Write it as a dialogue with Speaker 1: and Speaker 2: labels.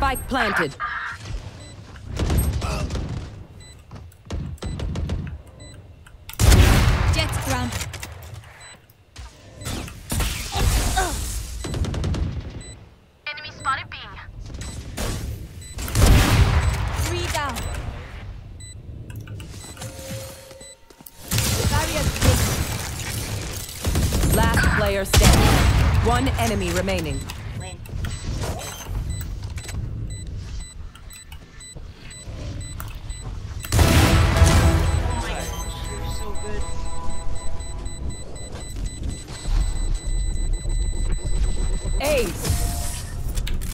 Speaker 1: Spike planted.
Speaker 2: Jet ground.
Speaker 3: Enemy spotted B.
Speaker 2: Three down. Barrier.
Speaker 1: Last player standing. One enemy remaining. Ace.